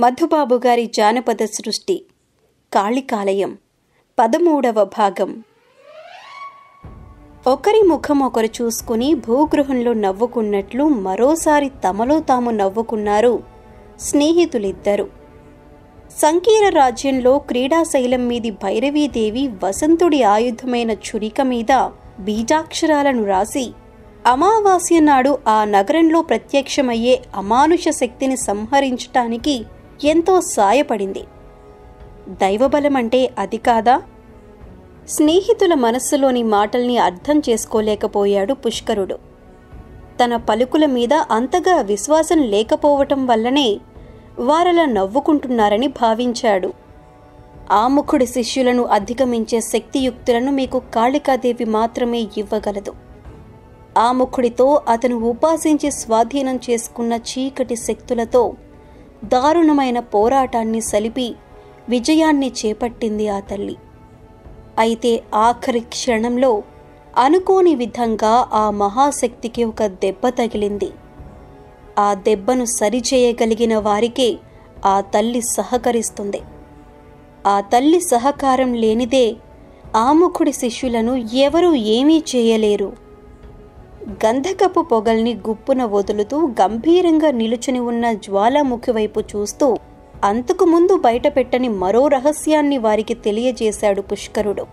మధుబాబు గారి జానపద సృష్టి కాళికాలయం పదమూడవ భాగం. ఒకరి ముఖం ఒకరు చూసుకుని భూగృహంలో నవ్వుకున్నట్లు మరోసారి తమలో తాము నవ్వుకున్నారు స్నేహితులిద్దరు. సంకీర రాజ్యంలో క్రీడాశైలం మీది భైరవీదేవి వసంతుడి ఆయుధమైన చురిక మీద బీజాక్షరాలను రాసి అమావాస్య నాడు ఆ నగరంలో ప్రత్యక్షమయ్యే అమానుష శక్తిని సంహరించటానికి ఎంతో సాయపడింది. దైవబలం అంటే అది కాదా? స్నేహితుల మనస్సులోని మాటల్ని అర్థం చేసుకోలేకపోయాడు పుష్కరుడు. తన పలుకుల మీద అంతగా విశ్వాసం లేకపోవటం వల్లనే వారలా నవ్వుకుంటున్నారని భావించాడు. ఆముఖుడి శిష్యులను అధిగమించే శక్తియుక్తులను మీకు కాళికాదేవి మాత్రమే ఇవ్వగలదు. ఆముఖుడితో అతను ఉపాసించి స్వాధీనం చేసుకున్న చీకటి శక్తులతో దారుణమైన పోరాటాన్ని సలిపి విజయాన్ని చేపట్టింది ఆ తల్లి. అయితే ఆఖరి క్షణంలో అనుకోని విధంగా ఆ మహాశక్తికి ఒక దెబ్బ తగిలింది. ఆ దెబ్బను సరిచేయగలిగిన వారికే ఆ తల్లి సహకరిస్తుంది. ఆ తల్లి సహకారం లేనిదే ఆముఖుడి శిష్యులను ఎవరూ ఏమీ చేయలేరు. గంధకపు పొగల్ని గుప్పున వదులుతూ గంభీరంగా నిలుచుని ఉన్న జ్వాలాముఖి వైపు చూస్తూ అంతకు ముందు బయటపెట్టని మరో రహస్యాన్ని వారికి తెలియజేశాడు పుష్కరుడు.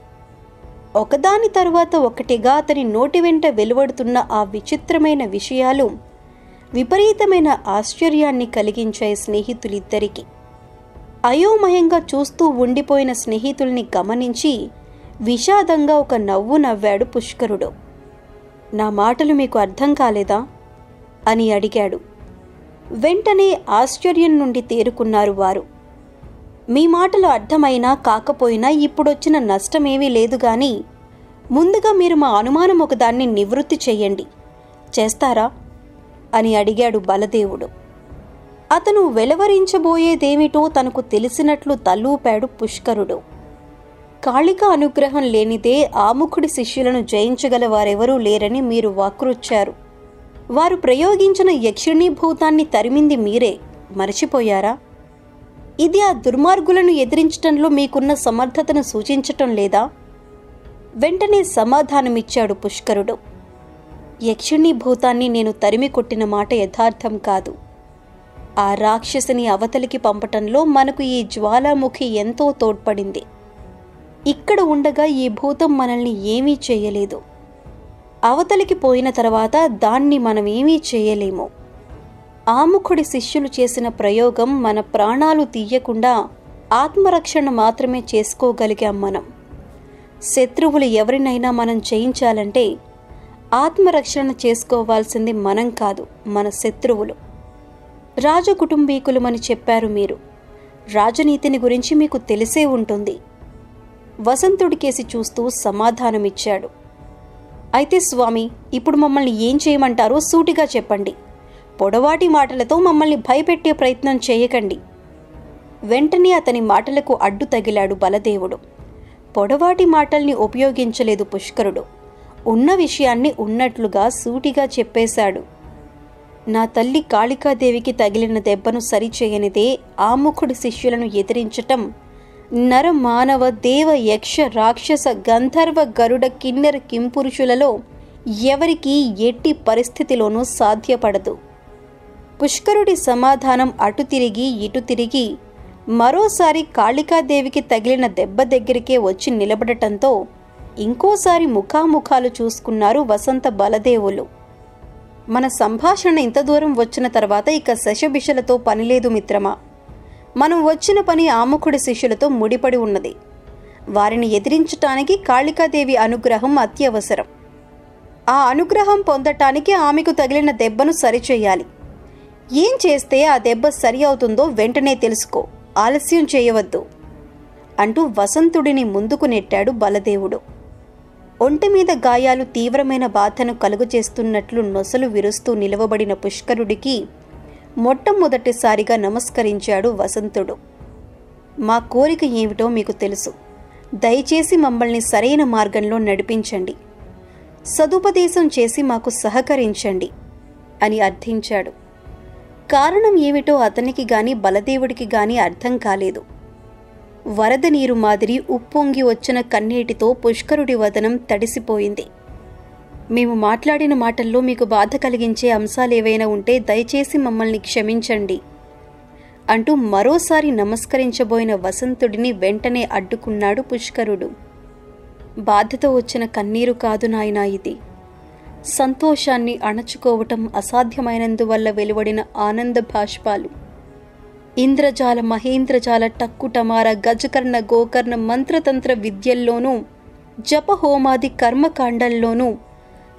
ఒకదాని తరువాత ఒకటిగా అతని నోటి వెంట వెలువడుతున్న ఆ విచిత్రమైన విషయాలు విపరీతమైన ఆశ్చర్యాన్ని కలిగించాయి స్నేహితులిద్దరికీ. అయోమయంగా చూస్తూ ఉండిపోయిన స్నేహితుల్ని గమనించి విషాదంగా ఒక నవ్వు నవ్వాడు పుష్కరుడు. నా మాటలు మీకు అర్థం కాలేదా? అని అడిగాడు. వెంటనే ఆశ్చర్యం నుండి తేరుకున్నారు వారు. మీ మాటలు అర్థమైనా కాకపోయినా ఇప్పుడొచ్చిన నష్టమేమీ లేదు గాని ముందుగా మీరు మా అనుమానం ఒకదాన్ని నివృత్తి చేయండి. చేస్తారా? అని అడిగాడు బలదేవుడు. అతను వెలవరించబోయేదేమిటో తనకు తెలిసినట్లు తల్లూపాడు పుష్కరుడు. కాళిక అనుగ్రహం లేనిదే ఆముఖుడి శిష్యులను జయించగల వారెవరూ లేరని మీరు వాక్రుచ్చారు వారు ప్రయోగించిన యక్షిణీభూతాన్ని తరిమింది మీరే. మరచిపోయారా? ఇది ఆ దుర్మార్గులను ఎదిరించటంలో మీకున్న సమర్థతను సూచించటం లేదా? వెంటనే సమాధానమిచ్చాడు పుష్కరుడు. యక్షిణీభూతాన్ని నేను తరిమి కొట్టిన మాట యథార్థం కాదు. ఆ రాక్షసిని అవతలికి పంపటంలో మనకు ఈ జ్వాలాముఖి ఎంతో తోడ్పడింది. ఇక్కడ ఉండగా ఈ భూతం మనల్ని ఏమీ చేయలేదు. అవతలికి పోయిన తర్వాత దాన్ని మనం ఏమీ చేయలేము. ఆముఖుడి శిష్యులు చేసిన ప్రయోగం మన ప్రాణాలు తీయకుండా ఆత్మరక్షణ మాత్రమే చేసుకోగలిగాం మనం. శత్రువులు ఎవరినైనా మనం చేయించాలంటే ఆత్మరక్షణ చేసుకోవాల్సింది మనం కాదు మన శత్రువులు. రాజకుటుంబీకులమని చెప్పారు మీరు. రాజనీతిని గురించి మీకు తెలిసే ఉంటుంది. వసంతుడికేసి చూస్తూ సమాధానమిచ్చాడు. అయితే స్వామి ఇప్పుడు మమ్మల్ని ఏం చేయమంటారో సూటిగా చెప్పండి. పొడవాటి మాటలతో మమ్మల్ని భయపెట్టే ప్రయత్నం చేయకండి. వెంటనే అతని మాటలకు అడ్డు తగిలాడు బలదేవుడు. పొడవాటి మాటల్ని ఉపయోగించలేదు పుష్కరుడు. ఉన్న విషయాన్ని ఉన్నట్లుగా సూటిగా చెప్పేశాడు. నా తల్లి కాళికాదేవికి తగిలిన దెబ్బను సరిచేయనిదే ఆముఖుడి శిష్యులను ఎదిరించటం నర మానవ దేవ యక్ష రాక్షస గంధర్వ గరుడ కిన్నెర కింపురుషులలో ఎవరికీ ఎట్టి పరిస్థితిలోనూ సాధ్యపడదు. పుష్కరుడి సమాధానం అటు తిరిగి ఇటు తిరిగి మరోసారి కాళికాదేవికి తగిలిన దెబ్బ దగ్గరికే వచ్చి నిలబడటంతో ఇంకోసారి ముఖాముఖాలు చూసుకున్నారు వసంత బలదేవులు. మన సంభాషణ ఇంత దూరం వచ్చిన తర్వాత ఇక శశబిషలతో పనిలేదు మిత్రమా? మనం వచ్చిన పని ఆముఖుడి శిష్యులతో ముడిపడి ఉన్నది. వారిని ఎదిరించటానికి కాళికాదేవి అనుగ్రహం అత్యవసరం. ఆ అనుగ్రహం పొందటానికి ఆమెకు తగిలిన దెబ్బను సరిచేయాలి. ఏం చేస్తే ఆ దెబ్బ సరి అవుతుందో వెంటనే తెలుసుకో. ఆలస్యం చేయవద్దు. అంటూ వసంతుడిని ముందుకు నెట్టాడు బలదేవుడు. ఒంటి మీద గాయాలు తీవ్రమైన బాధను కలుగజేస్తున్నట్లు నొసలు విరుస్తూ నిలవబడిన పుష్కరుడికి మొట్టమొదటిసారిగా నమస్కరించాడు వసంతుడు. మా కోరిక ఏమిటో మీకు తెలుసు. దయచేసి మమ్మల్ని సరైన మార్గంలో నడిపించండి. సదుపదేశం చేసి మాకు సహకరించండి అని అర్థించాడు. కారణం ఏమిటో అతనికి గాని బలదేవుడికి గాని అర్థం కాలేదు. వరద నీరు మాదిరి ఉప్పొంగి వచ్చిన కన్నీటితో పుష్కరుడి వదనం తడిసిపోయింది. మేము మాట్లాడిన మాటల్లో మీకు బాధ కలిగించే అంశాలు ఏవైనా ఉంటే దయచేసి మమ్మల్ని క్షమించండి. అంటూ మరోసారి నమస్కరించబోయిన వసంతుడిని వెంటనే అడ్డుకున్నాడు పుష్కరుడు. బాధతో వచ్చిన కన్నీరు కాదు నాయనా ఇది. సంతోషాన్ని అణచుకోవటం అసాధ్యమైనందువల్ల వెలువడిన ఆనంద భాష్పాలు ఇంద్రజాల మహేంద్రజాల టక్కుటమార గజకర్ణ గోకర్ణ మంత్రతంత్ర విద్యల్లోనూ జపహోమాది కర్మకాండల్లోనూ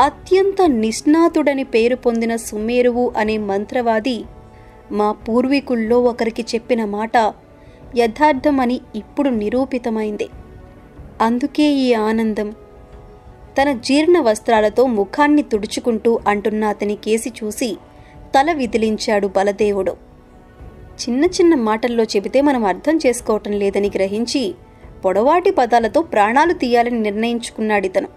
అత్యంత నిష్ణాతుడని పేరు పొందిన సుమేరువు అనే మంత్రవాది మా పూర్వీకుల్లో ఒకరికి చెప్పిన మాట యథార్థమని ఇప్పుడు నిరూపితమైంది. అందుకే ఈ ఆనందం. తన జీర్ణ వస్త్రాలతో ముఖాన్ని తుడుచుకుంటూ అంటున్న అతని కేసి చూసి తల విదిలించాడు బలదేవుడు. చిన్న చిన్న మాటల్లో చెబితే మనం అర్థం చేసుకోవటం లేదని గ్రహించి పొడవాటి పదాలతో ప్రాణాలు తీయాలని నిర్ణయించుకున్నాడితను.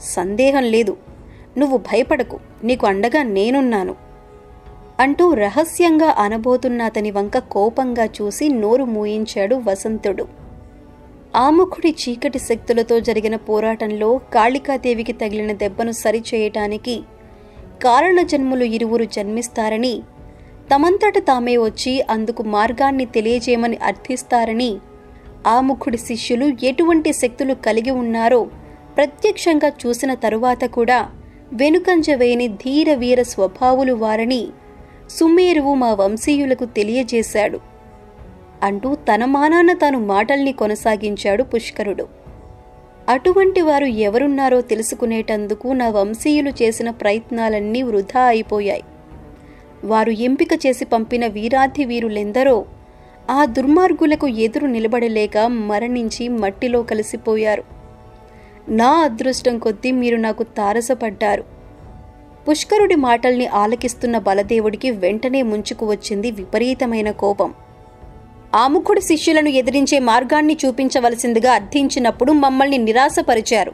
సందేహం లేదు. నువ్వు భయపడకు నీకు అండగా నేనున్నాను. అంటూ రహస్యంగా అనబోతున్న అతని వంక కోపంగా చూసి నోరు మూయించాడు వసంతుడు. ఆముఖుడి చీకటి శక్తులతో జరిగిన పోరాటంలో కాళికాదేవికి తగిలిన దెబ్బను సరిచేయటానికి కారణజన్ములు ఇరువురు జన్మిస్తారని తమంతట తామే వచ్చి అందుకు మార్గాన్ని తెలియజేయమని అర్థిస్తారని ఆముఖుడి శిష్యులు ఎటువంటి శక్తులు కలిగి ఉన్నారో ప్రత్యక్షంగా చూసిన తరువాత కూడా వెనుకంజ వేయని ధీర వీర స్వభావులు వారని సుమేరువు మా వంశీయులకు తెలియజేశాడు. అంటూ తన మానాన తాను మాటల్ని కొనసాగించాడు పుష్కరుడు. అటువంటి వారు ఎవరున్నారో తెలుసుకునేటందుకు నా వంశీయులు చేసిన ప్రయత్నాలన్నీ వృధా అయిపోయాయి. వారు ఎంపిక చేసి పంపిన వీరాధి వీరులెందరో ఆ దుర్మార్గులకు ఎదురు నిలబడలేక మరణించి మట్టిలో కలిసిపోయారు. నా అదృష్టం కొద్దీ మీరు నాకు తారసపడ్డారు. పుష్కరుడి మాటల్ని ఆలకిస్తున్న బలదేవుడికి వెంటనే ముంచుకు వచ్చింది విపరీతమైన కోపం. ఆముఖుడి శిష్యులను ఎదిరించే మార్గాన్ని చూపించవలసిందిగా అర్థించినప్పుడు మమ్మల్ని నిరాశపరిచారు.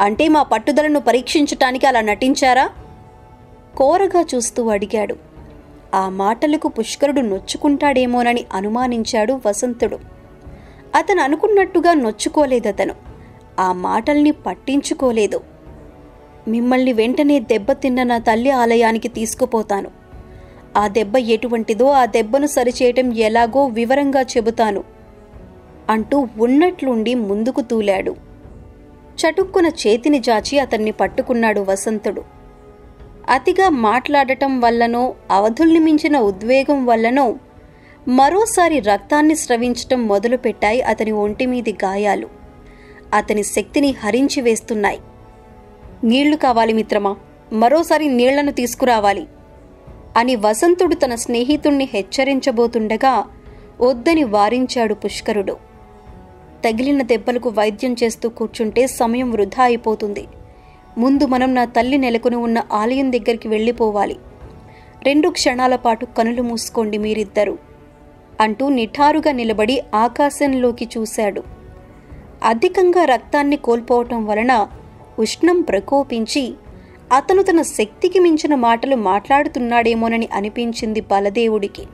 అంటే మా పట్టుదలను పరీక్షించటానికి అలా నటించారా? కోరగా చూస్తూ అడిగాడు. ఆ మాటలకు పుష్కరుడు నొచ్చుకుంటాడేమోనని అనుమానించాడు వసంతుడు. అతను అనుకున్నట్టుగా నొచ్చుకోలేదతను. ఆ మాటల్ని పట్టించుకోలేదు. మిమ్మల్ని వెంటనే దెబ్బతిన్న నా తల్లి ఆలయానికి తీసుకుపోతాను. ఆ దెబ్బ ఎటువంటిదో ఆ దెబ్బను సరిచేయటం ఎలాగో వివరంగా చెబుతాను. అంటూ ఉన్నట్లుండి ముందుకు తూలాడు. చటుక్కున చేతిని జాచి అతన్ని పట్టుకున్నాడు వసంతుడు. అతిగా మాట్లాడటం వల్లనో అవధుల్ని మించిన ఉద్వేగం వల్లనో మరోసారి రక్తాన్ని స్రవించటం మొదలుపెట్టాయి అతని ఒంటిమీది గాయాలు. అతని శక్తిని హరించి వేస్తున్నాయి. నీళ్ళు కావాలి మిత్రమా? మరోసారి నీళ్ళను తీసుకురావాలి. అని వసంతుడు తన స్నేహితుణ్ణి హెచ్చరించబోతుండగా వద్దని వారించాడు పుష్కరుడు. తగిలిన దెబ్బలకు వైద్యం చేస్తూ కూర్చుంటే సమయం వృధా అయిపోతుంది. ముందు మనం నా తల్లి నెలకొని ఉన్న ఆలయం దగ్గరికి వెళ్ళిపోవాలి. రెండు క్షణాల పాటు కనులు మూసుకోండి మీరిద్దరూ అంటూ నిఠారుగా నిలబడి ఆకాశంలోకి చూశాడు. అధికంగా రక్తాన్ని కోల్పోవటం వలన ఉష్ణం ప్రకోపించి అతను తన శక్తికి మించిన మాటలు మాట్లాడుతున్నాడేమోనని అనిపించింది బలదేవుడికి.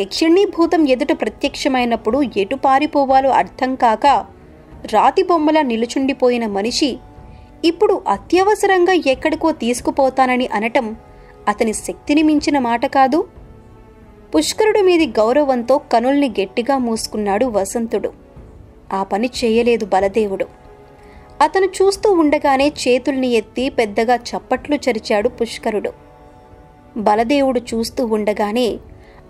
యక్షిణీభూతం ఎదుట ప్రత్యక్షమైనప్పుడు ఎటు పారిపోవాలో అర్థం కాక రాతి బొమ్మలా నిలుచుండిపోయిన మనిషి ఇప్పుడు అత్యవసరంగా ఎక్కడికో తీసుకుపోతానని అనటం అతని శక్తిని మించిన మాట కాదు. పుష్కరుడి మీది గౌరవంతో కనుల్ని గట్టిగా మూసుకున్నాడు వసంతుడు. ఆ పని చేయలేదు బలదేవుడు. అతను చూస్తూ ఉండగానే చేతుల్ని ఎత్తి పెద్దగా చప్పట్లు చరిచాడు పుష్కరుడు. బలదేవుడు చూస్తూ ఉండగానే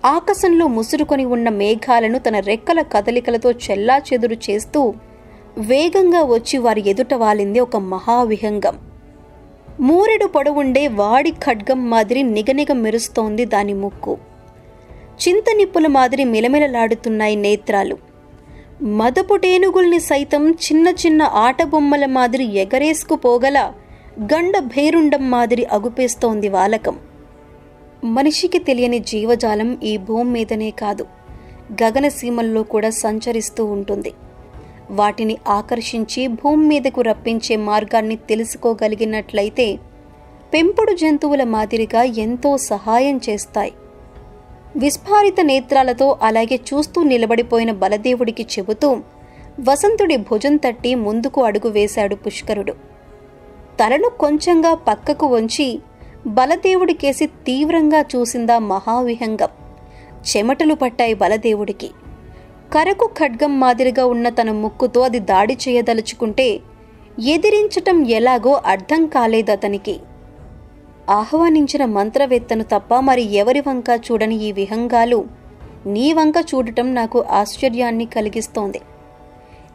ఆకాశంలో ముసురుకొని ఉన్న మేఘాలను తన రెక్కల కదలికలతో చెల్లా చెదురు చేస్తూ వేగంగా వచ్చి వారి ఎదుట వాలింది ఒక మహావిహంగం. మూరెడు పొడవుండే వాడి ఖడ్గం మాదిరి నిగనిగ మెరుస్తోంది దాని ముక్కు. చింత నిప్పుల మాదిరి మిలమిలలాడుతున్నాయి నేత్రాలు. మదపుటేనుగుల్ని సైతం చిన్న చిన్న ఆటబొమ్మల మాదిరి ఎగరేసుకుపోగల గండ భేరుండం మాదిరి అగుపేస్తోంది వాలకం. మనిషికి తెలియని జీవజాలం ఈ భూమి మీదనే కాదు గగనసీమల్లో కూడా సంచరిస్తూ ఉంటుంది. వాటిని ఆకర్షించి భూమి మీదకు రప్పించే మార్గాన్ని తెలుసుకోగలిగినట్లయితే పెంపుడు జంతువుల మాదిరిగా ఎంతో సహాయం చేస్తాయి. విస్ఫారిత నేత్రాలతో అలాగే చూస్తూ నిలబడిపోయిన బలదేవుడికి చెబుతూ వసంతుడి భుజం తట్టి ముందుకు అడుగు వేశాడు పుష్కరుడు. తలను కొంచెంగా పక్కకు వంచి బలదేవుడికేసి తీవ్రంగా చూసిందా మహావిహంగం. చెమటలు పట్టాయి బలదేవుడికి. కరకు ఖడ్గం మాదిరిగా ఉన్న తన ముక్కుతో అది దాడి చేయదలుచుకుంటే ఎదిరించటం ఎలాగో అర్థం కాలేదతనికి ఆహ్వానించిన మంత్రవేత్తను తప్ప మరి ఎవరి వంక చూడని ఈ విహంగాలు? నీ వంక చూడటం నాకు ఆశ్చర్యాన్ని కలిగిస్తోంది.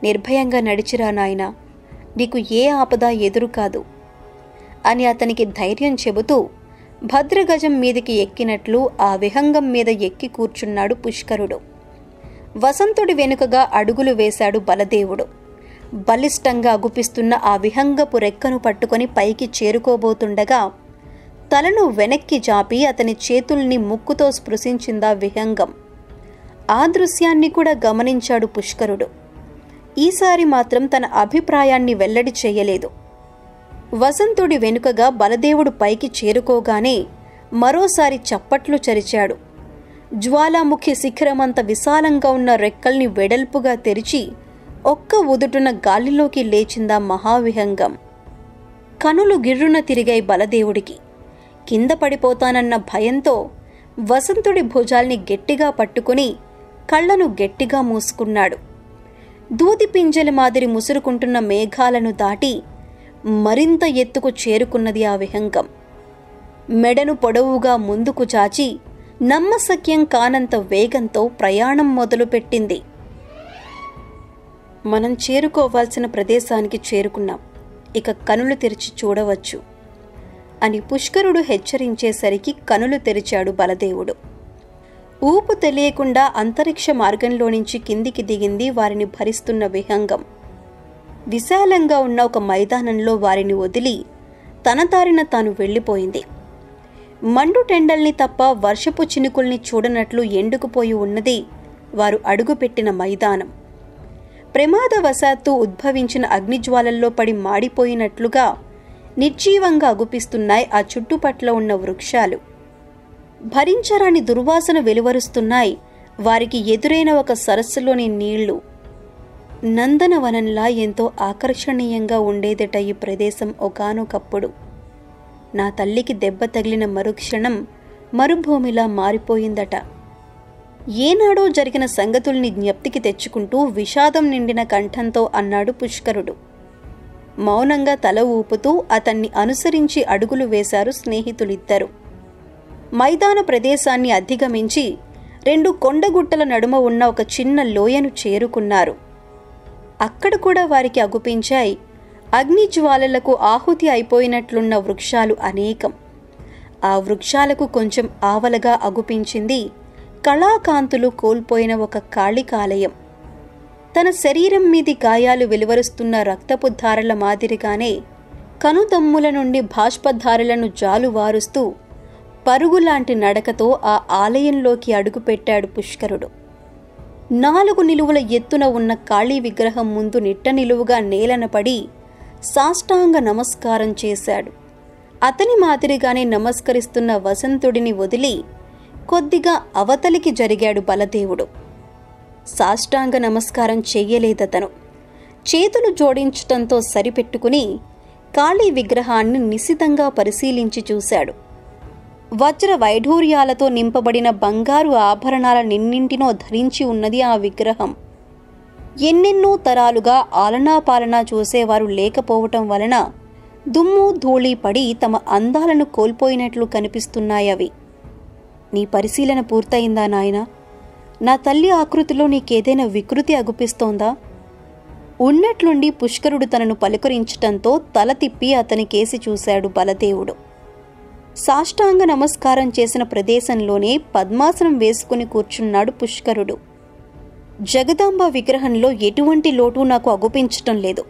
నిర్భయంగా నడిచిరా నాయనా. నీకు ఏ ఆపద ఎదురు కాదు. అని అతనికి ధైర్యం చెబుతూ భద్రగజం మీదకి ఎక్కినట్లు ఆ విహంగం మీద ఎక్కి కూర్చున్నాడు పుష్కరుడు. వసంతుడి వెనుకగా అడుగులు వేశాడు బలదేవుడు. బలిష్టంగా అగుపిస్తున్న ఆ విహంగపు రెక్కను పట్టుకొని పైకి చేరుకోబోతుండగా తలను వెనక్కి జాపి అతని చేతుల్ని ముక్కుతో స్పృశించిందా విహంగం. ఆ దృశ్యాన్ని కూడా గమనించాడు పుష్కరుడు. ఈసారి మాత్రం తన అభిప్రాయాన్ని వెల్లడి చేయలేదు. వసంతుడి వెనుకగా బలదేవుడు పైకి చేరుకోగానే మరోసారి చప్పట్లు చరిచాడు. జ్వాలాముఖి శిఖరమంత విశాలంగా ఉన్న రెక్కల్ని వెడల్పుగా తెరిచి ఒక్క ఉదుటున గాలిలోకి లేచిందా మహావిహంగం. కనులు గిర్రున తిరిగాయి బలదేవుడికి. కింద పడిపోతానన్న భయంతో వసంతుడి భుజాల్ని గట్టిగా పట్టుకుని కళ్ళను గట్టిగా మూసుకున్నాడు. దూది పింజల మాదిరి ముసురుకుంటున్న మేఘాలను దాటి మరింత ఎత్తుకు చేరుకున్నది ఆ విహంగం. మెడను పొడవుగా ముందుకు చాచి నమ్మసక్యం కానంత వేగంతో ప్రయాణం మొదలుపెట్టింది. మనం చేరుకోవాల్సిన ప్రదేశానికి చేరుకున్నాం. ఇక కనులు తెరిచి చూడవచ్చు. అని పుష్కరుడు హెచ్చరించేసరికి కనులు తెరిచాడు బలదేవుడు. ఊపు తెలియకుండా అంతరిక్ష మార్గంలో నుంచి కిందికి దిగింది వారిని భరిస్తున్న విహంగం. విశాలంగా ఉన్న ఒక మైదానంలో వారిని వదిలి తన దారిన తాను వెళ్ళిపోయింది. మండు టెండల్ని తప్ప వర్షపు చినుకుల్ని చూడనట్లు ఎండుకుపోయి ఉన్నది వారు అడుగుపెట్టిన మైదానం. ప్రమాదవశాత్తు ఉద్భవించిన అగ్నిజ్వాలల్లో పడి మాడిపోయినట్లుగా నిర్జీవంగా అగుపిస్తున్నాయి ఆ చుట్టుపట్ల ఉన్న వృక్షాలు. భరించరాని దుర్వాసన వెలువరుస్తున్నాయి. వారికి ఎదురైన ఒక సరస్సులోని నీళ్ళు. నందనవనంలా ఎంతో ఆకర్షణీయంగా ఉండేదట ఈ ప్రదేశం ఒకనొకప్పుడు. నా తల్లికి దెబ్బ తగిలిన మరుక్షణం మరుభూమిలా మారిపోయిందట. ఏనాడో జరిగిన సంగతుల్ని జ్ఞప్తికి తెచ్చుకుంటూ విషాదం నిండిన కంఠంతో అన్నాడు పుష్కరుడు. మౌనంగా తల ఊపుతూ అతన్ని అనుసరించి అడుగులు వేశారు స్నేహితులిద్దరు. మైదాన ప్రదేశాన్ని అధిగమించి రెండు కొండగుట్టల నడుమ ఉన్న ఒక చిన్న లోయను చేరుకున్నారు. అక్కడ కూడా వారికి అగుపించాయి. అగ్నిజ్వాలలకు ఆహుతి అయిపోయినట్లున్న వృక్షాలు అనేకం. ఆ వృక్షాలకు కొంచెం ఆవలగా అగుపించింది కళాకాంతులు కోల్పోయిన ఒక కాళికాలయం. తన శరీరం మీది గాయాలు వెలువరుస్తున్న రక్తపు ధారల మాదిరిగానే కనుదమ్ముల నుండి బాష్పధారలను జాలువారుస్తూ పరుగులాంటి నడకతో ఆ ఆలయంలోకి అడుగుపెట్టాడు పుష్కరుడు. నాలుగు నిలువుల ఎత్తున ఉన్న కాళీ విగ్రహం ముందు నిట్ట నిలువుగా నేలన పడి సాష్టాంగ నమస్కారం చేశాడు. అతని మాదిరిగానే నమస్కరిస్తున్న వసంతుడిని వదిలి కొద్దిగా అవతలికి జరిగాడు బలదేవుడు. సాష్టాంగ నమస్కారం చెయ్యలేదతను చేతులు జోడించటంతో సరిపెట్టుకుని కాళీ విగ్రహాన్ని నిశితంగా పరిశీలించి చూశాడు. వజ్ర వైఢూర్యాలతో నింపబడిన బంగారు ఆభరణాల నిన్నింటినో ధరించి ఉన్నది ఆ విగ్రహం. ఎన్నెన్నో తరాలుగా ఆలనాపాలనా చూసేవారు లేకపోవటం వలన దుమ్ము ధూళి పడి తమ అందాలను కోల్పోయినట్లు కనిపిస్తున్నాయవి. నీ పరిశీలన పూర్తయిందా నాయనా? నా తల్లి ఆకృతిలో నీకేదైనా వికృతి అగుపిస్తోందా? ఉన్నట్లుండి పుష్కరుడు తనను పలుకరించటంతో తల తిప్పి అతని కేసి చూశాడు బలదేవుడు. సాష్టాంగ నమస్కారం చేసిన ప్రదేశంలోనే పద్మాసనం వేసుకుని కూర్చున్నాడు పుష్కరుడు. జగదాంబ విగ్రహంలో ఎటువంటి లోటు నాకు అగుపించటం లేదు.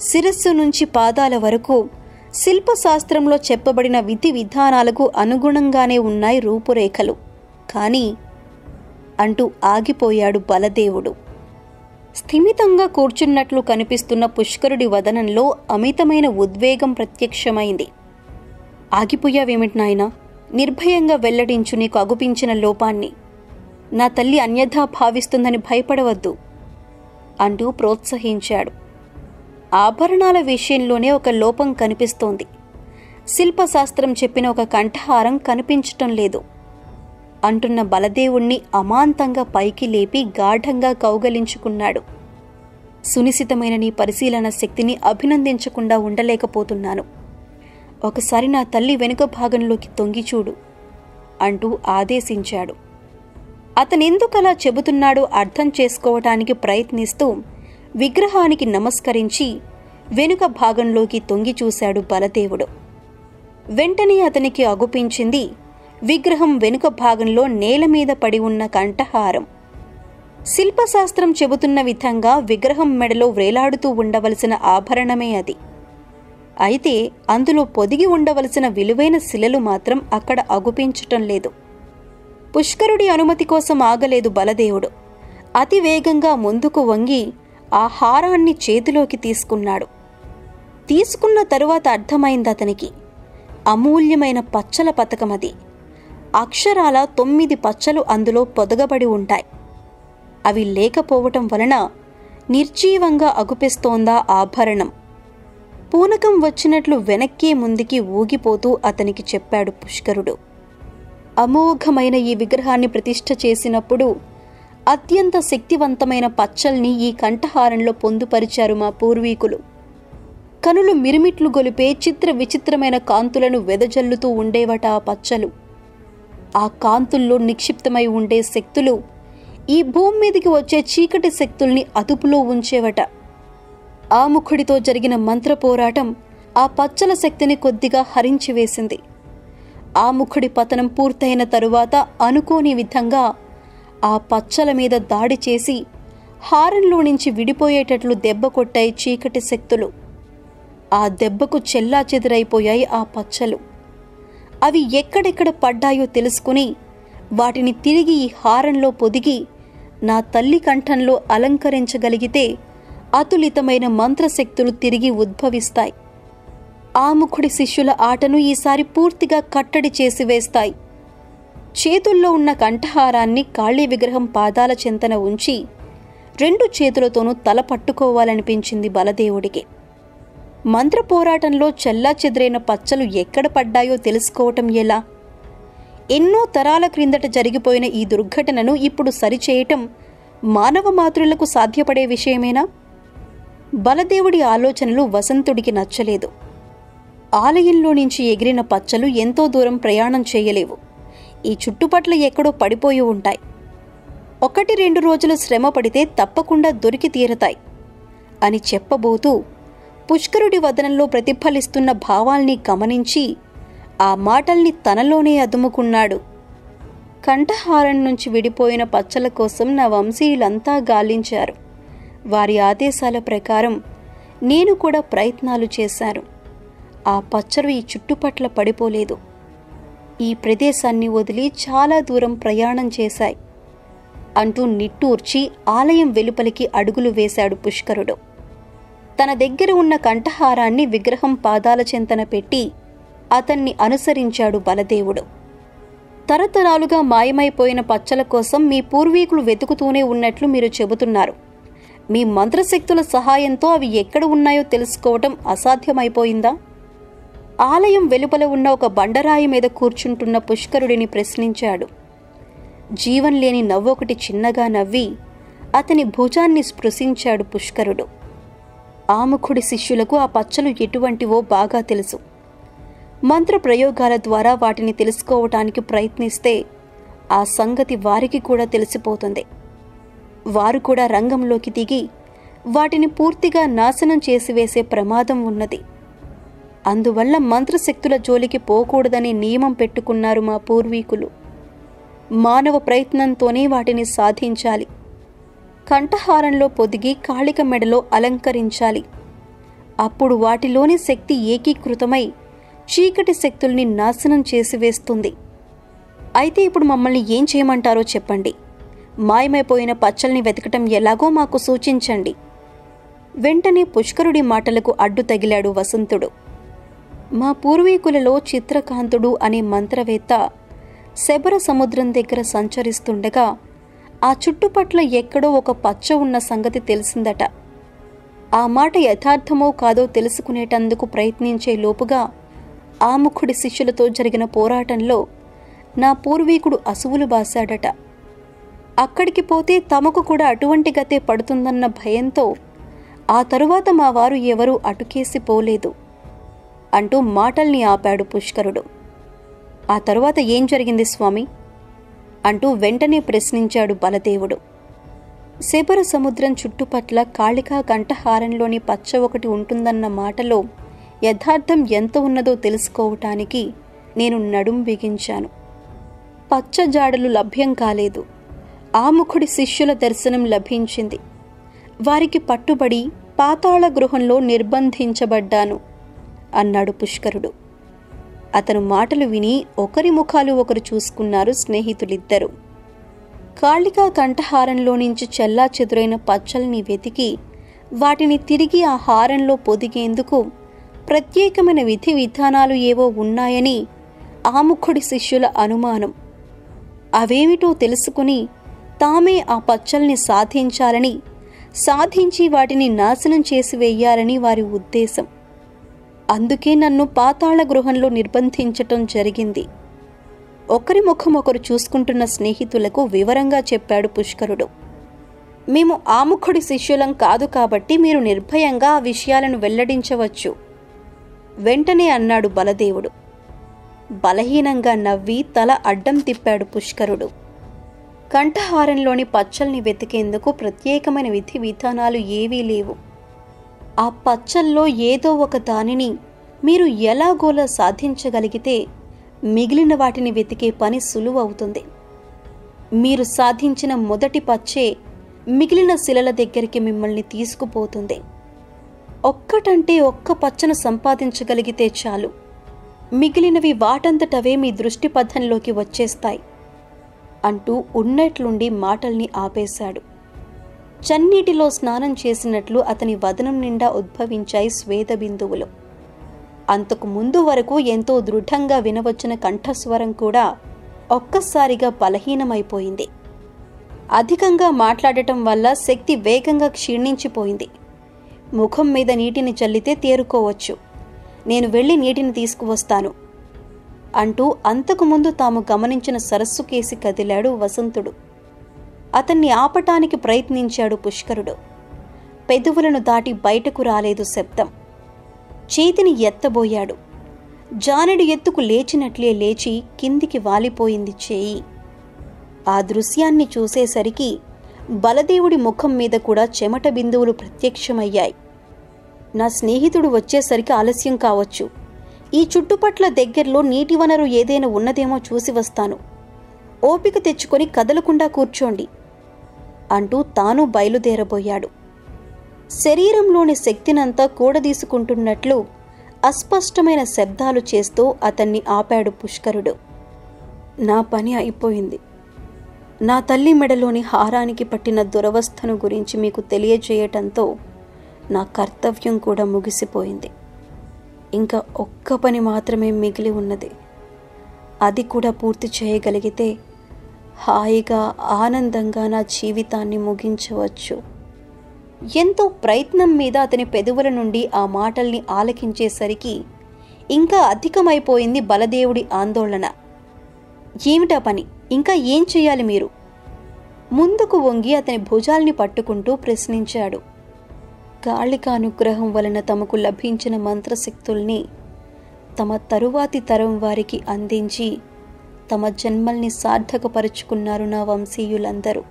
శిరస్సు నుంచి పాదాల వరకు శిల్పశాస్త్రంలో చెప్పబడిన విధి విధానాలకు అనుగుణంగానే ఉన్నాయి రూపురేఖలు. కానీ అంటూ ఆగిపోయాడు బలదేవుడు. స్థిమితంగా కూర్చున్నట్లు కనిపిస్తున్న పుష్కరుడి వదనంలో అమితమైన ఉద్వేగం ప్రత్యక్షమైంది. ఆగిపోయావేమిటి నాయనా? నిర్భయంగా వెల్లడించు నీకు అగుపించిన లోపాన్ని. నా తల్లి అన్యథా భావిస్తుందని భయపడవద్దు అంటూ ప్రోత్సహించాడు. ఆభరణాల విషయంలోనే ఒక లోపం కనిపిస్తోంది. శిల్పశాస్త్రం చెప్పిన ఒక కంఠహారం కనిపించటం లేదు. అంటున్న బలదేవుణ్ణి అమాంతంగా పైకి లేపి గాఢంగా కౌగలించుకున్నాడు. సునిశితమైన నీ పరిశీలన శక్తిని అభినందించకుండా ఉండలేకపోతున్నాను. ఒకసారి నా తల్లి వెనుక భాగంలోకి తొంగిచూడు అంటూ ఆదేశించాడు. అతనెందుకలా చెబుతున్నాడో అర్థం చేసుకోవటానికి ప్రయత్నిస్తూ విగ్రహానికి నమస్కరించి వెనుక భాగంలోకి తొంగి చూశాడు బలదేవుడు. వెంటనే అతనికి అగుపించింది విగ్రహం వెనుక భాగంలో నేల మీద పడి ఉన్న కంఠహారం. శిల్పశాస్త్రం చెబుతున్న విధంగా విగ్రహం మెడలో వ్రేలాడుతూ ఉండవలసిన ఆభరణమే అది. అయితే అందులో పొదిగి ఉండవలసిన విలువైన శిలలు మాత్రం అక్కడ అగుపించటం లేదు. పుష్కరుడి అనుమతి కోసం ఆగలేదు బలదేవుడు. అతి వేగంగా ముందుకు వంగి ఆ హారాన్ని చేతిలోకి తీసుకున్నాడు. తీసుకున్న తరువాత అర్థమైంది అతనికి. అమూల్యమైన పచ్చల పథకమది అక్షరాల తొమ్మిది పచ్చలు అందులో పొదగబడి ఉంటాయి. అవి లేకపోవటం వలన నిర్జీవంగా అగుపిస్తోందా ఆభరణం. పూనకం వచ్చినట్లు వెనక్కి ముందుకి ఊగిపోతూ అతనికి చెప్పాడు పుష్కరుడు. అమోఘమైన ఈ విగ్రహాన్ని ప్రతిష్ఠ చేసినప్పుడు అత్యంత శక్తివంతమైన పచ్చల్ని ఈ కంఠహారంలో పొందుపరిచారు మా పూర్వీకులు. కనులు మిరుమిట్లు గొలిపే చిత్ర విచిత్రమైన కాంతులను వెదజల్లుతూ ఉండేవట ఆ పచ్చలు. ఆ కాంతుల్లో నిక్షిప్తమై ఉండే శక్తులు ఈ భూమి మీదకి వచ్చే చీకటి శక్తుల్ని అదుపులో ఉంచేవట. ఆముఖుడితో జరిగిన మంత్ర పోరాటం ఆ పచ్చల శక్తిని కొద్దిగా హరించివేసింది ఆముఖుడి పతనం పూర్తయిన తరువాత అనుకోని విధంగా ఆ పచ్చల మీద దాడి చేసి హారంలో నుంచి విడిపోయేటట్లు దెబ్బ కొట్టాయి చీకటి శక్తులు. ఆ దెబ్బకు చెల్లా చెదురైపోయాయి ఆ పచ్చలు. అవి ఎక్కడెక్కడ పడ్డాయో తెలుసుకుని వాటిని తిరిగి ఈ హారంలో పొదిగి నా తల్లి కంఠంలో అలంకరించగలిగితే అతులితమైన మంత్రశక్తులు తిరిగి ఉద్భవిస్తాయి. ఆముఖుడి శిష్యుల ఆటను ఈసారి పూర్తిగా కట్టడి చేసి వేస్తాయి. చేతుల్లో ఉన్న కంఠహారాన్ని కాళీ విగ్రహం పాదాల చెంతన ఉంచి రెండు చేతులతోనూ తల పట్టుకోవాలనిపించింది బలదేవుడికి. మంత్ర పోరాటంలో చెల్లా చెదిరైన పచ్చలు ఎక్కడ పడ్డాయో తెలుసుకోవటం ఎలా? ఎన్నో తరాల క్రిందట జరిగిపోయిన ఈ దుర్ఘటనను ఇప్పుడు సరిచేయటం మానవ మాతృలకు సాధ్యపడే విషయమేనా? బలదేవుడి ఆలోచనలు వసంతుడికి నచ్చలేదు. ఆలయంలో నుంచి ఎగిరిన పచ్చలు ఎంతో దూరం ప్రయాణం చేయలేవు. ఈ చుట్టుపట్ల ఎక్కడో పడిపోయి ఉంటాయి. ఒకటి రెండు రోజులు శ్రమ పడితే తప్పకుండా దొరికి తీరతాయి అని చెప్పబోతూ పుష్కరుడి వదనంలో ప్రతిఫలిస్తున్న భావాల్ని గమనించి ఆ మాటల్ని తనలోనే అదుముకున్నాడు. కంఠహారం నుంచి విడిపోయిన పచ్చల కోసం నా వంశీయులంతా గాలించారు. వారి ఆదేశాల ప్రకారం నేను కూడా ప్రయత్నాలు చేశాను. ఆ పచ్చరు ఈ చుట్టుపట్ల పడిపోలేదు. ఈ ప్రదేశాన్ని వదిలి చాలా దూరం ప్రయాణం చేశాయి. అంటూ నిట్టూర్చి ఆలయం వెలుపలికి అడుగులు వేశాడు పుష్కరుడు. తన దగ్గర ఉన్న కంఠహారాన్ని విగ్రహం పాదాల చెంతన పెట్టి అతన్ని అనుసరించాడు బలదేవుడు. తరతరాలుగా మాయమైపోయిన పచ్చల కోసం మీ పూర్వీకులు వెతుకుతూనే ఉన్నట్లు మీరు చెబుతున్నారు. మీ మంత్రశక్తుల సహాయంతో అవి ఎక్కడ ఉన్నాయో తెలుసుకోవటం అసాధ్యమైపోయిందా? ఆలయం వెలుపల ఉన్న ఒక బండరాయి మీద కూర్చుంటున్న పుష్కరుడిని ప్రశ్నించాడు. జీవం లేని నవ్వొకటి చిన్నగా నవ్వి అతని భుజాన్ని స్పృశించాడు పుష్కరుడు. ఆముఖుడి శిష్యులకు ఆ పచ్చలు ఎటువంటివో బాగా తెలుసు. మంత్ర ప్రయోగాల ద్వారా వాటిని తెలుసుకోవటానికి ప్రయత్నిస్తే ఆ సంగతి వారికి కూడా తెలిసిపోతుంది. వారు కూడా రంగంలోకి దిగి వాటిని పూర్తిగా నాశనం చేసివేసే ప్రమాదం ఉన్నది. అందువల్ల మంత్రశక్తుల జోలికి పోకూడదని నియమం పెట్టుకున్నారు మా పూర్వీకులు. మానవ ప్రయత్నంతోనే వాటిని సాధించాలి. కంఠహారంలో పొదిగి కాళిక మెడలో అలంకరించాలి. అప్పుడు వాటిలోని శక్తి ఏకీకృతమై చీకటి శక్తుల్ని నాశనం చేసివేస్తుంది. అయితే ఇప్పుడు మమ్మల్ని ఏం చేయమంటారో చెప్పండి. మాయమైపోయిన పచ్చల్ని వెతకటం ఎలాగో మాకు సూచించండి. వెంటనే పుష్కరుడి మాటలకు అడ్డు తగిలాడు వసంతుడు. మా పూర్వీకులలో చిత్రకాంతుడు అనే మంత్రవేత్త శబర సముద్రం దగ్గర సంచరిస్తుండగా ఆ చుట్టుపట్ల ఎక్కడో ఒక పచ్చ ఉన్న సంగతి తెలిసిందట. ఆ మాట యథార్థమో కాదో తెలుసుకునేటందుకు ప్రయత్నించే లోపుగా ఆముఖుడి శిష్యులతో జరిగిన పోరాటంలో నా పూర్వీకుడు అసువులు బాశాడట. అక్కడికి పోతే తమకు కూడా అటువంటి గతే పడుతుందన్న భయంతో ఆ తరువాత మా వారు ఎవరూ అటుకేసి పోలేదు. అంటూ మాటల్ని ఆపాడు పుష్కరుడు. ఆ తరువాత ఏం జరిగింది స్వామి? అంటూ వెంటనే ప్రశ్నించాడు బలదేవుడు. శబర సముద్రం చుట్టుపట్ల కాళికా కంఠహారంలోని పచ్చ ఒకటి ఉంటుందన్న మాటలో యథార్థం ఎంత ఉన్నదో తెలుసుకోవటానికి నేను నడుం బిగించాను. పచ్చ జాడలు లభ్యం కాలేదు. ఆముఖుడి శిష్యుల దర్శనం లభించింది. వారికి పట్టుబడి పాతాళ గృహంలో నిర్బంధించబడ్డాను అన్నాడు పుష్కరుడు. అతను మాటలు విని ఒకరి ముఖాలు ఒకరు చూసుకున్నారు స్నేహితులిద్దరు. కాళికా కంఠహారంలో నుంచి చెల్లా చెదురైన పచ్చల్ని వెతికి వాటిని తిరిగి ఆ హారంలో పొదిగేందుకు ప్రత్యేకమైన విధి విధానాలు ఏవో ఉన్నాయని ఆముఖుడి శిష్యుల అనుమానం. అవేమిటో తెలుసుకుని తామే ఆ పచ్చల్ని సాధించాలని సాధించి వాటిని నాశనం చేసి వెయ్యాలని వారి ఉద్దేశం. అందుకే నన్ను పాతాళ గృహంలో నిర్బంధించటం జరిగింది. ఒకరి ముఖం ఒకరు చూసుకుంటున్న స్నేహితులకు వివరంగా చెప్పాడు పుష్కరుడు. మేము ఆముఖుడి శిష్యులం కాదు కాబట్టి మీరు నిర్భయంగా ఆ విషయాలను వెల్లడించవచ్చు. వెంటనే అన్నాడు బలదేవుడు. బలహీనంగా నవ్వి తల అడ్డం తిప్పాడు పుష్కరుడు. కంఠహారంలోని పచ్చల్ని వెతికేందుకు ప్రత్యేకమైన విధి విధానాలు ఏవీ లేవు. ఆ పచ్చల్లో ఏదో ఒక దానిని మీరు ఎలాగోలా సాధించగలిగితే మిగిలిన వాటిని వెతికే పని సులువవుతుంది మీరు సాధించిన మొదటి పచ్చే మిగిలిన శిలల దగ్గరికి మిమ్మల్ని తీసుకుపోతుంది. ఒక్కటంటే ఒక్క పచ్చను సంపాదించగలిగితే చాలు. మిగిలినవి వాటంతటవే మీ దృష్టి పథంలోకి వచ్చేస్తాయి. అంటూ ఉన్నట్లుండి మాటల్ని ఆపేశాడు. చన్నీటిలో స్నానం చేసినట్లు అతని వదనం నిండా ఉద్భవించాయి శ్వేత బిందువులు. అంతకు ముందు వరకు ఎంతో దృఢంగా వినవచ్చిన కంఠస్వరం కూడా ఒక్కసారిగా బలహీనమైపోయింది. అధికంగా మాట్లాడటం వల్ల శక్తి వేగంగా క్షీణించిపోయింది. ముఖం మీద నీటిని చల్లితే తేరుకోవచ్చు. నేను వెళ్ళి నీటిని తీసుకువస్తాను. అంటూ అంతకుముందు తాము గమనించిన సరస్సు కేసి కదిలాడు వసంతుడు. అతన్ని ఆపటానికి ప్రయత్నించాడు పుష్కరుడు. పెదవులను దాటి బయటకు రాలేదు శబ్దం. చేతిని ఎత్తబోయాడు. జానడి ఎత్తుకు లేచినట్లే లేచి కిందికి వాలిపోయింది చేయి. ఆ దృశ్యాన్ని చూసేసరికి బలదేవుడి ముఖం మీద కూడా చెమట బిందువులు ప్రత్యక్షమయ్యాయి. నా స్నేహితుడు వచ్చేసరికి ఆలస్యం కావచ్చు. ఈ చుట్టుపట్ల దగ్గరలో నీటి వనరు ఏదైనా ఉన్నదేమో చూసి వస్తాను. ఓపిక తెచ్చుకొని కదలకుండా కూర్చోండి. అంటూ తాను బయలుదేరబోయాడు. శరీరంలోని శక్తినంతా కూడదీసుకుంటున్నట్లు అస్పష్టమైన శబ్దాలు చేస్తూ అతన్ని ఆపాడు పుష్కరుడు. నా పని అయిపోయింది. నా తల్లి మెడలోని హారానికి పట్టిన దురవస్థను గురించి మీకు తెలియజేయటంతో నా కర్తవ్యం కూడా ముగిసిపోయింది. ఇంకా ఒక్క పని మాత్రమే మిగిలి ఉన్నది. అది కూడా పూర్తి చేయగలిగితే హాయిగా ఆనందంగా నా జీవితాన్ని ముగించవచ్చు. ఎంతో ప్రయత్నం మీద అతని పెదవుల నుండి ఆ మాటల్ని ఆలకించేసరికి ఇంకా అధికమైపోయింది బలదేవుడి ఆందోళన. ఏమిటా పని? ఇంకా ఏం చేయాలి మీరు? ముందుకు వంగి అతని భుజాల్ని పట్టుకుంటూ ప్రశ్నించాడు. కాళిక అనుగ్రహం వలన తమకు లభించిన మంత్రశక్తుల్ని తమ తరువాతి తరం వారికి అందించి తమ జన్మల్ని సార్థకపరుచుకున్నారు నా వంశీయులందరూ.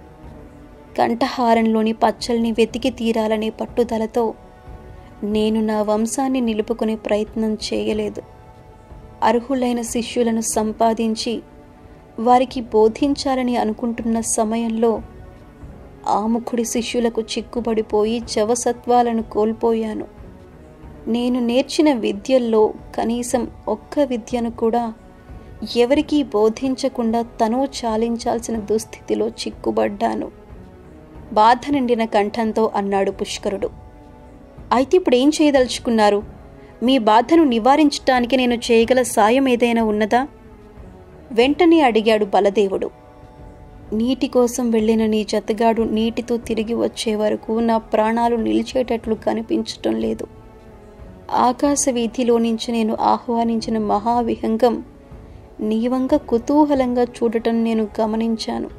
కంఠహారంలోని పచ్చల్ని వెతికి తీరాలనే పట్టుదలతో నేను నా వంశాన్ని నిలుపుకునే ప్రయత్నం చేయలేదు. అర్హులైన శిష్యులను సంపాదించి వారికి బోధించాలని అనుకుంటున్న సమయంలో ఆముఖుడి శిష్యులకు చిక్కుబడిపోయి జవసత్వాలను కోల్పోయాను. నేను నేర్చిన విద్యల్లో కనీసం ఒక్క విద్యను కూడా ఎవరికీ బోధించకుండా తను చాలించాల్సిన దుస్థితిలో చిక్కుబడ్డాను. బాధ నిండిన కంఠంతో అన్నాడు పుష్కరుడు. అయితే ఇప్పుడు ఏం చేయదలుచుకున్నారు? మీ బాధను నివారించటానికి నేను చేయగల సాయం ఏదైనా ఉన్నదా? వెంటనే అడిగాడు బలదేవుడు. నీటి కోసం వెళ్ళిన నీ జతగాడు నీటితో తిరిగి వచ్చే వరకు నా ప్రాణాలు నిలిచేటట్లు కనిపించటం లేదు. ఆకాశ వీధిలో నుంచి నేను ఆహ్వానించిన మహావిహంగం నీవంగా కుతూహలంగా చూడటం నేను గమనించాను.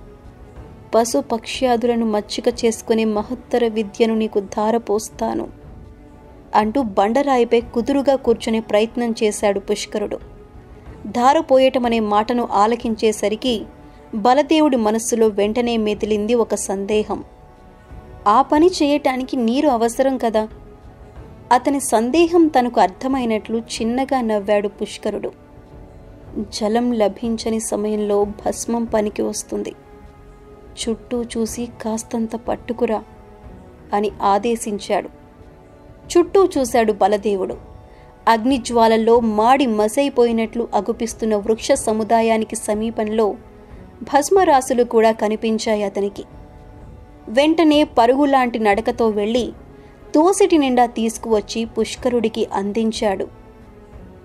పశు పక్ష్యాదులను మచ్చిక చేసుకునే మహత్తర విద్యను నీకు ధారపోస్తాను. అంటూ బండరాయిపై కుదురుగా కూర్చునే ప్రయత్నం చేశాడు పుష్కరుడు. ధారపోయటమనే మాటను ఆలకించేసరికి బలదేవుడి మనస్సులో వెంటనే మెదిలింది ఒక సందేహం. ఆ పని చేయటానికి నీరు అవసరం కదా? అతని సందేహం తనకు అర్థమైనట్లు చిన్నగా నవ్వాడు పుష్కరుడు. జలం లభించని సమయంలో భస్మం పనికి వస్తుంది. చుట్టూ చూసి కాస్తంత పట్టుకురా అని ఆదేశించాడు. చుట్టూ చూశాడు బలదేవుడు. అగ్నిజ్వాలల్లో మాడి మసైపోయినట్లు అగుపిస్తున్న వృక్ష సముదాయానికి సమీపంలో భస్మరాశులు కూడా కనిపించాయి అతనికి. వెంటనే పరుగులాంటి నడకతో వెళ్ళి తోసిటి నిండా తీసుకువచ్చి పుష్కరుడికి అందించాడు.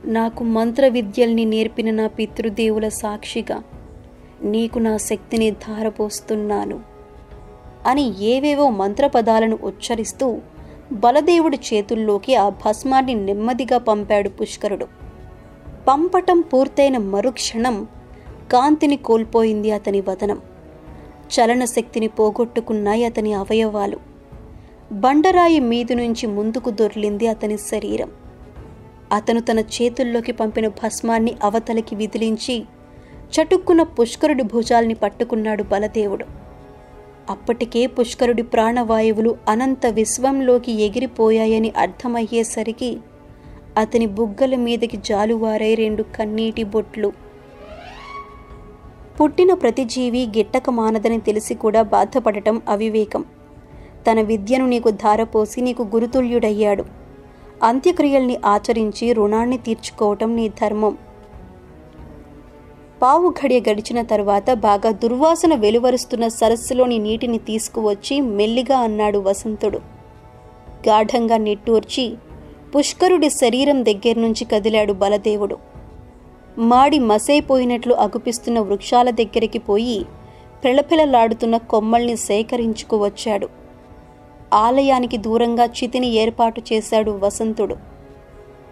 నాకు మంత్ర విద్యల్ని నేర్పిన నా పితృదేవుల సాక్షిగా నీకు నా శక్తిని ధారపోస్తున్నాను. అని ఏవేవో మంత్రపదాలను ఉచ్చరిస్తూ బలదేవుడి చేతుల్లోకి ఆ భస్మాన్ని నెమ్మదిగా పంపాడు పుష్కరుడు. పంపటం పూర్తయిన మరుక్షణం కాంతిని కోల్పోయింది అతని వదనం. చలన శక్తిని పోగొట్టుకున్నాయి అతని అవయవాలు. బండరాయి మీది నుంచి ముందుకు దొర్లింది అతని శరీరం. అతను తన చేతుల్లోకి పంపిన భస్మాన్ని అవతలికి విదిలించి చటుక్కున పుష్కరుడి భుజాల్ని పట్టుకున్నాడు బలదేవుడు. అప్పటికే పుష్కరుడి ప్రాణవాయువులు అనంత విశ్వంలోకి ఎగిరిపోయాయని అర్థమయ్యేసరికి అతని బుగ్గల మీదకి జాలువారై రెండు కన్నీటి బొట్లు. పుట్టిన ప్రతి జీవి గిట్టక మానదని తెలిసి కూడా బాధపడటం అవివేకం. తన విద్యను నీకు ధారపోసి నీకు గురుతుల్యుడయ్యాడు. అంత్యక్రియల్ని ఆచరించి రుణాన్ని తీర్చుకోవటం నీ ధర్మం. పావు ఘడియ గడిచిన తర్వాత బాగా దుర్వాసన వెలువరుస్తున్న సరస్సులోని నీటిని తీసుకువచ్చి మెల్లిగా అన్నాడు వసంతుడు. గాఢంగా నిట్టూర్చి పుష్కరుడి శరీరం దగ్గర నుంచి కదిలాడు బలదేవుడు. మాడి మసైపోయినట్లు అగుపిస్తున్న వృక్షాల దగ్గరికి పోయి పిలపిలలాడుతున్న కొమ్మల్ని సేకరించుకువచ్చాడు. ఆలయానికి దూరంగా చితిని ఏర్పాటు చేశాడు వసంతుడు.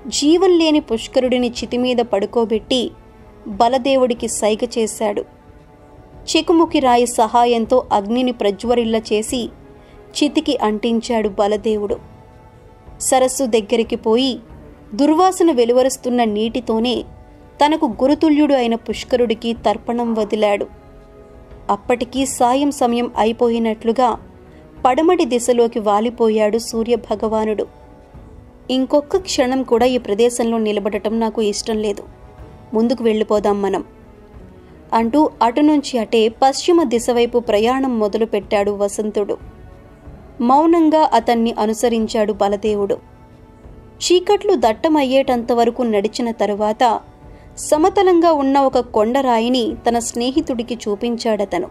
జీవం లేని పుష్కరుడిని చితి మీద పడుకోబెట్టి బలదేవుడికి సైగ చేశాడు. చికుముకి రాయి సహాయంతో అగ్నిని ప్రజ్వరిల్ల చేసి చితికి అంటించాడు బలదేవుడు. సరస్సు దగ్గరికి పోయి దుర్వాసన వెలువరుస్తున్న నీటితోనే తనకు గురుతుల్యుడు అయిన పుష్కరుడికి తర్పణం వదిలాడు. అప్పటికీ సాయం సమయం అయిపోయినట్లుగా పడమటి దిశలోకి వాలిపోయాడు సూర్యభగవానుడు. ఇంకొక క్షణం కూడా ఈ ప్రదేశంలో నిలబడటం నాకు ఇష్టం లేదు. ముందుకు వెళ్ళిపోదాం మనం. అంటూ అటు నుంచి అటే పశ్చిమ దిశ వైపు ప్రయాణం మొదలుపెట్టాడు వసంతుడు. మౌనంగా అతన్ని అనుసరించాడు బలదేవుడు. చీకట్లు దట్టమయ్యేటంత వరకు నడిచిన తరువాత సమతలంగా ఉన్న ఒక కొండరాయిని తన స్నేహితుడికి చూపించాడతను.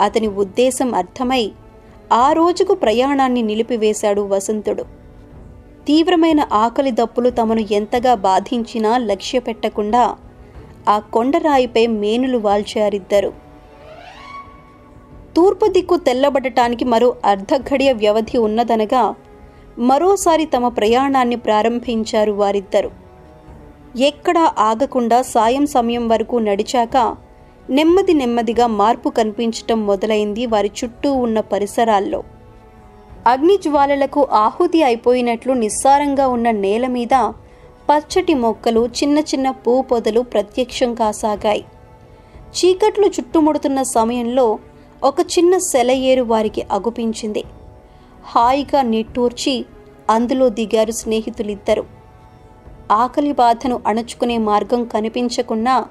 అతని ఉద్దేశం అర్థమై ఆ రోజుకు ప్రయాణాన్ని నిలిపివేశాడు వసంతుడు. తీవ్రమైన ఆకలి దప్పులు తమను ఎంతగా బాధించినా లక్ష్య పెట్టకుండా ఆ కొండరాయిపై మేనులు వాల్చారిద్దరు. తూర్పు దిక్కు తెల్లబడటానికి మరో అర్ధఘడియ వ్యవధి ఉన్నదనగా మరోసారి తమ ప్రయాణాన్ని ప్రారంభించారు వారిద్దరు. ఎక్కడా ఆగకుండా సాయం సమయం వరకు నడిచాక నెమ్మది నెమ్మదిగా మార్పు కనిపించటం మొదలైంది వారి చుట్టూ ఉన్న పరిసరాల్లో. అగ్నిజ్వాలలకు ఆహుతి అయిపోయినట్లు నిస్సారంగా ఉన్న నేల మీద పచ్చటి మొక్కలు చిన్న చిన్న పూ పొదలు ప్రత్యక్షం కాసాగాయి. చీకట్లు చుట్టుముడుతున్న సమయంలో ఒక చిన్న సెలయేరు వారికి అగుపించింది. హాయిగా నిట్టూర్చి అందులో దిగారు స్నేహితులిద్దరు. ఆకలి బాధను అణుచుకునే మార్గం కనిపించకున్నా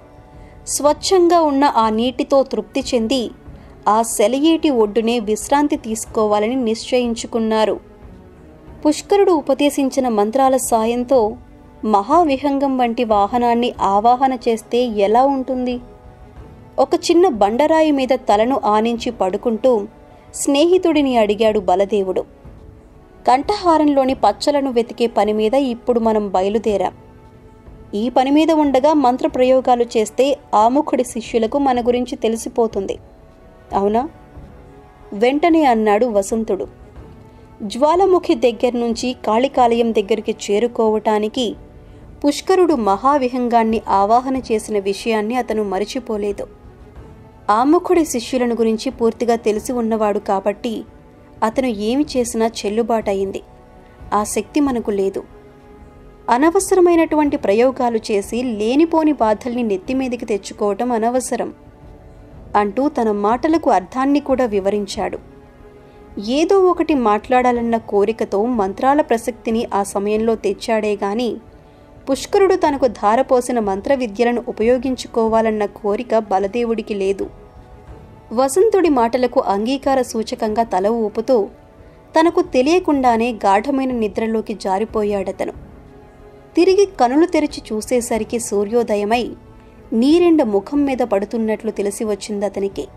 స్వచ్ఛంగా ఉన్న ఆ నీటితో తృప్తి చెంది ఆ సెలయేటి ఒడ్డునే విశ్రాంతి తీసుకోవాలని నిశ్చయించుకున్నారు. పుష్కరుడు ఉపదేశించిన మంత్రాల సాయంతో మహావిహంగం వంటి వాహనాన్ని ఆవాహన చేస్తే ఎలా ఉంటుంది? ఒక చిన్న బండరాయి మీద తలను ఆనించి పడుకుంటూ స్నేహితుడిని అడిగాడు బలదేవుడు. కంఠహారంలోని పచ్చలను వెతికే పని మీద ఇప్పుడు మనం బయలుదేరాం. ఈ పని మీద ఉండగా మంత్ర ప్రయోగాలు చేస్తే ఆముఖుడి శిష్యులకు మన గురించి తెలిసిపోతుంది. అవునా? వెంటనే అన్నాడు వసంతుడు. జ్వాలముఖి దగ్గర నుంచి కాళికాలయం దగ్గరికి చేరుకోవటానికి పుష్కరుడు మహావిహంగాన్ని ఆవాహన చేసిన విషయాన్ని అతను మరిచిపోలేదు. ఆముఖుడి శిష్యులను గురించి పూర్తిగా తెలిసి ఉన్నవాడు కాబట్టి అతను ఏమి చేసినా చెల్లుబాటయింది. ఆ శక్తి మనకు లేదు. అనవసరమైనటువంటి ప్రయోగాలు చేసి లేనిపోని బాధల్ని నెత్తిమీదికి తెచ్చుకోవటం అనవసరం అంటూ తన మాటలకు అర్థాన్ని కూడా వివరించాడు. ఏదో ఒకటి మాట్లాడాలన్న కోరికతో మంత్రాల ప్రసక్తిని ఆ సమయంలో తెచ్చాడే గాని పుష్కరుడు తనకు ధారపోసిన మంత్ర విద్యలను ఉపయోగించుకోవాలన్న కోరిక బలదేవుడికి లేదు. వసంతుడి మాటలకు అంగీకార సూచకంగా తల ఊపుతూ తనకు తెలియకుండానే గాఢమైన నిద్రలోకి జారిపోయాడతను. తిరిగి కనులు తెరిచి చూసేసరికి సూర్యోదయమై నీరెండ ముఖం మీద పడుతున్నట్లు తెలిసి వచ్చింది అతనికి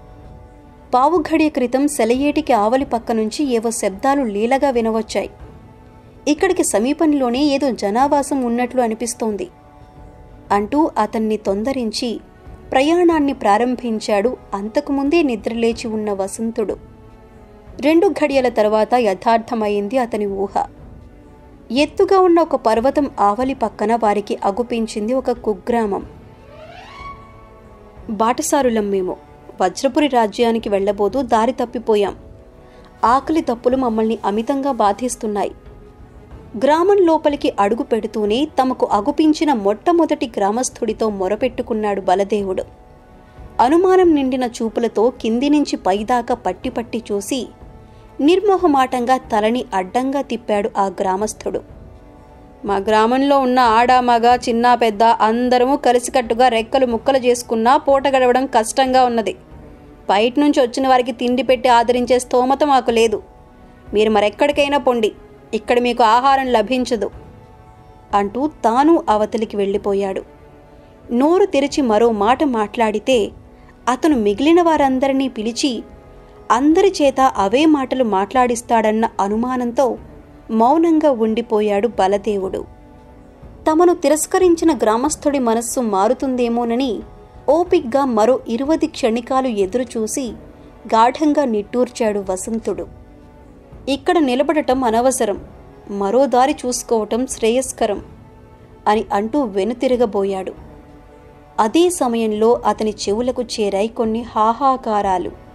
పావుఘడియ క్రితం సెలయేటికి ఆవలి పక్క నుంచి ఏవో శబ్దాలు లీలగా వినవచ్చాయి. ఇక్కడికి సమీపంలోనే ఏదో జనావాసం ఉన్నట్లు అనిపిస్తోంది. అంటూ అతన్ని తొందరించి ప్రయాణాన్ని ప్రారంభించాడు అంతకుముందే నిద్రలేచి ఉన్న వసంతుడు. రెండు ఘడియల తర్వాత యథార్థమైంది అతని ఊహ. ఎత్తుగా ఉన్న ఒక పర్వతం ఆవలి పక్కన వారికి అగుపించింది ఒక కుగ్రామం. బాటసారులం మేము. వజ్రపురి రాజ్యానికి వెళ్ళబోదు దారి తప్పిపోయాం. ఆకలి తప్పులు మమ్మల్ని అమితంగా బాధిస్తున్నాయి. గ్రామం లోపలికి అడుగు పెడుతూనే తమకు అగుపించిన మొట్టమొదటి గ్రామస్థుడితో మొరపెట్టుకున్నాడు బలదేవుడు. అనుమానం నిండిన చూపులతో కింది నుంచి పైదాకా పట్టి పట్టి చూసి నిర్మోహమాటంగా తలని అడ్డంగా తిప్పాడు ఆ గ్రామస్థుడు. మా గ్రామంలో ఉన్న ఆడ మగ చిన్న పెద్ద అందరము కలిసికట్టుగా రెక్కలు ముక్కలు చేసుకున్నా పూట గడవడం కష్టంగా ఉన్నది. బయట నుంచి వచ్చిన వారికి తిండి పెట్టి ఆదరించే స్తోమత మాకు లేదు. మీరు మరెక్కడికైనా పొండి ఇక్కడ మీకు ఆహారం లభించదు అంటూ తాను అవతలికి వెళ్ళిపోయాడు. నోరు తెరిచి మరో మాట మాట్లాడితే అతను మిగిలిన వారందరినీ పిలిచి అందరి చేత అవే మాటలు మాట్లాడిస్తాడన్న అనుమానంతో మౌనంగా ఉండిపోయాడు బలదేవుడు. తమను తిరస్కరించిన గ్రామస్థుడి మనస్సు మారుతుందేమోనని ఓపిగ్గా మరో ఇరువది క్షణికాలు ఎదురుచూసి గాఢంగా నిట్టూర్చాడు వసంతుడు. ఇక్కడ నిలబడటం అనవసరం మరో దారి చూసుకోవటం శ్రేయస్కరం అని అంటూ వెనుతిరగబోయాడు. అదే సమయంలో అతని చెవులకు చేరాయి కొన్ని హాహాకారాలు.